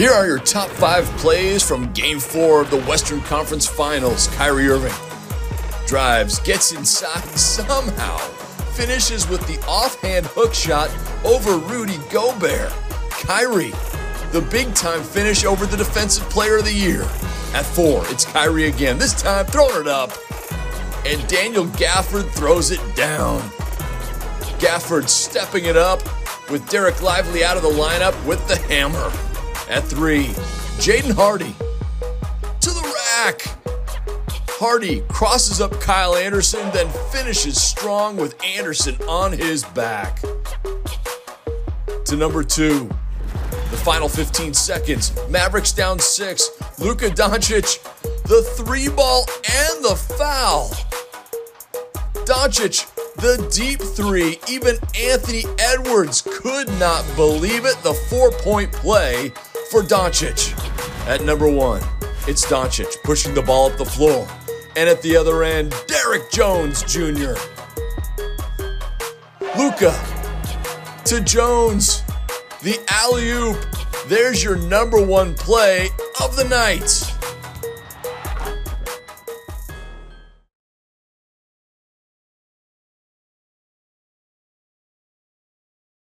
Here are your top five plays from Game 4 of the Western Conference Finals. Kyrie Irving drives, gets inside somehow, finishes with the offhand hook shot over Rudy Gobert. Kyrie, the big time finish over the Defensive Player of the Year. At four, it's Kyrie again, this time throwing it up. And Daniel Gafford throws it down. Gafford stepping it up with Dereck Lively out of the lineup with the hammer. At three, Jaden Hardy to the rack. Hardy crosses up Kyle Anderson, then finishes strong with Anderson on his back. To number two, the final 15 seconds. Mavericks down six. Luka Doncic, the three ball and the foul. Doncic, the deep three. Even Anthony Edwards could not believe it. The four point play for Doncic. At number one, it's Doncic pushing the ball up the floor. And at the other end, Derrick Jones Jr. Luka to Jones. The alley oop. There's your number one play of the night.